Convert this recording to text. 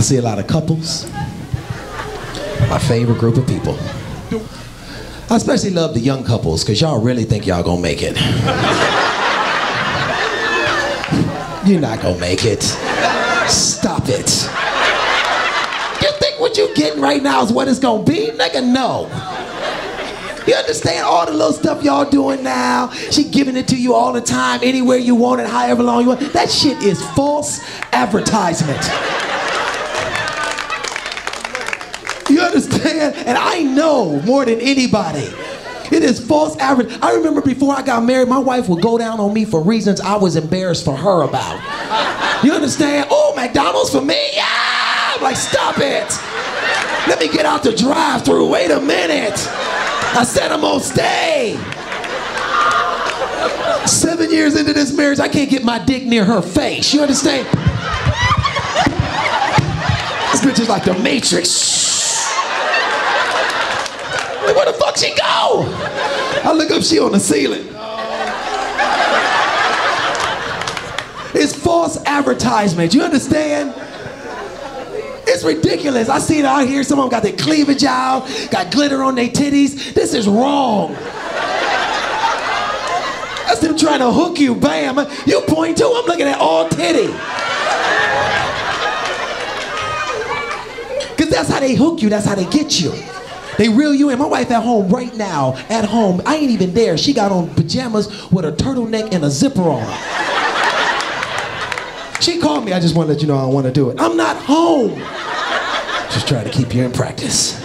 I see a lot of couples. My favorite group of people. I especially love the young couples because y'all really think y'all gonna make it. You're not gonna make it. Stop it. You think what you're getting right now is what it's gonna be? Nigga, no. You understand all the little stuff y'all doing now? She giving it to you all the time, anywhere you want it, however long you want. That shit is false advertisement. Understand? And I know more than anybody. It is false advertising. I remember before I got married, my wife would go down on me for reasons I was embarrassed for her about. You understand? Oh, McDonald's for me? Yeah! I'm like, stop it. Let me get out the drive through. Wait a minute. I said I'm gonna stay. Seven years into this marriage, I can't get my dick near her face. You understand? This bitch is like the Matrix. Like, where the fuck she go? I look up, she on the ceiling. It's false advertisement. You understand? It's ridiculous. I see it out here. Some of them got their cleavage out, got glitter on their titties. This is wrong. That's them trying to hook you. Bam. You point to, I'm looking at all titty. Because that's how they hook you, that's how they get you. They reel you in. My wife at home right now, at home. I ain't even there. She got on pajamas with a turtleneck and a zipper on. She called me. I just want to let you know I want to do it. I'm not home. Just trying to keep you in practice.